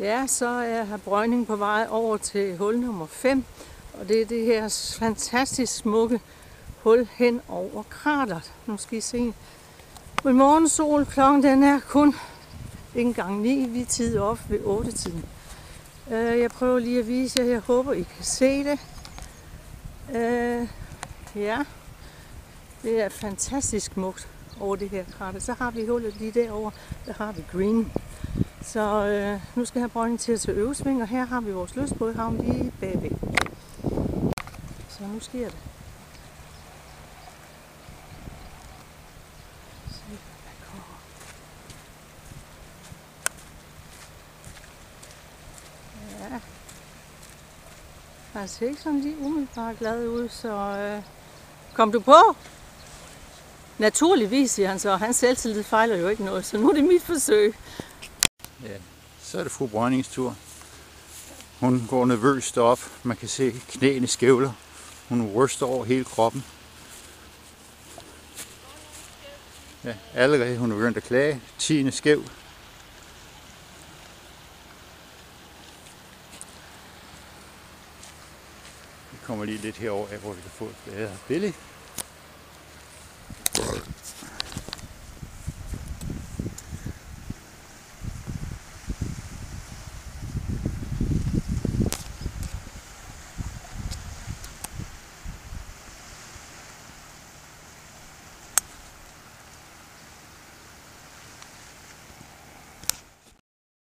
Ja, så er her Brøgning på vej over til hul nummer 5. Og det er det her fantastisk smukke hul hen over krateret. Nu skal I se. Men morgensol klokken den er kun en gang 9. Vi er tid op ved 8 tiden. Øh, jeg prøver lige at vise jer. Jeg håber, I kan se det. Øh, ja, det er fantastisk smukt over det her krater. Så har vi hullet lige derovre. Der har vi green. Så øh, nu skal jeg have brønden til at tage øvesving, og her har vi vores løsbådhavn lige bagved. Så nu sker det. Ja. Han ser ikke sådan lige umiddelbart glad ud, så øh, kom du på? Naturligvis, siger han så. Hans selvtillid fejler jo ikke noget, så nu er det mit forsøg. Ja, så er det fru Brønnings tur. Hun går nervøst op. Man kan se knæene skævler. Hun ryster over hele kroppen. Ja, allerede hun er begyndt at klage. Tien er skæv. Vi kommer lige lidt herover, hvor vi kan få et bedre billede.